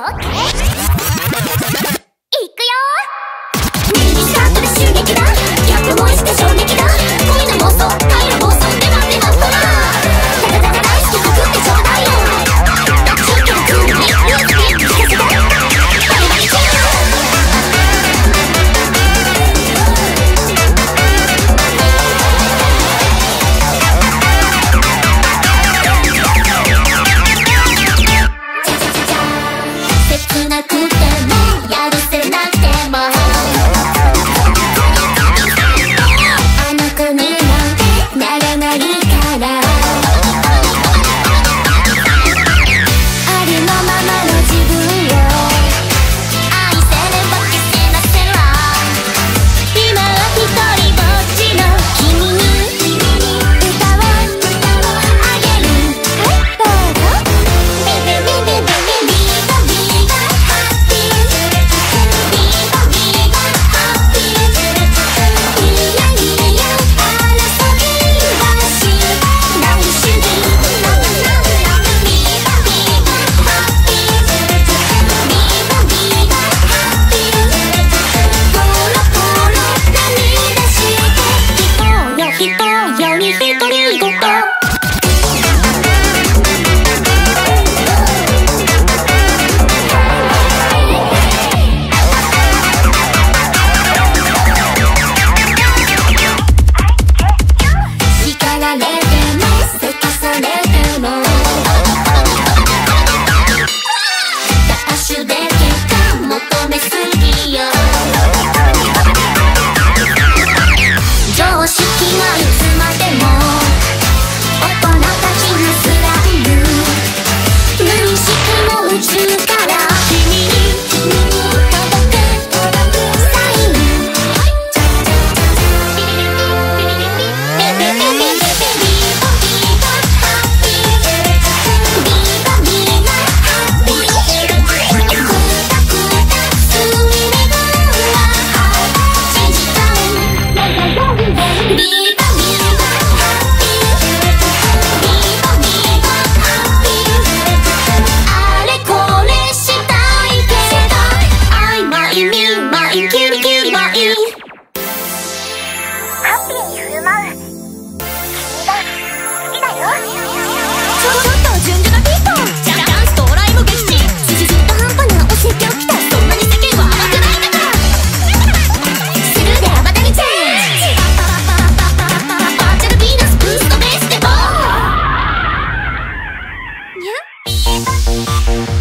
こって。いくよ右サークル襲撃だギャップ萌え Música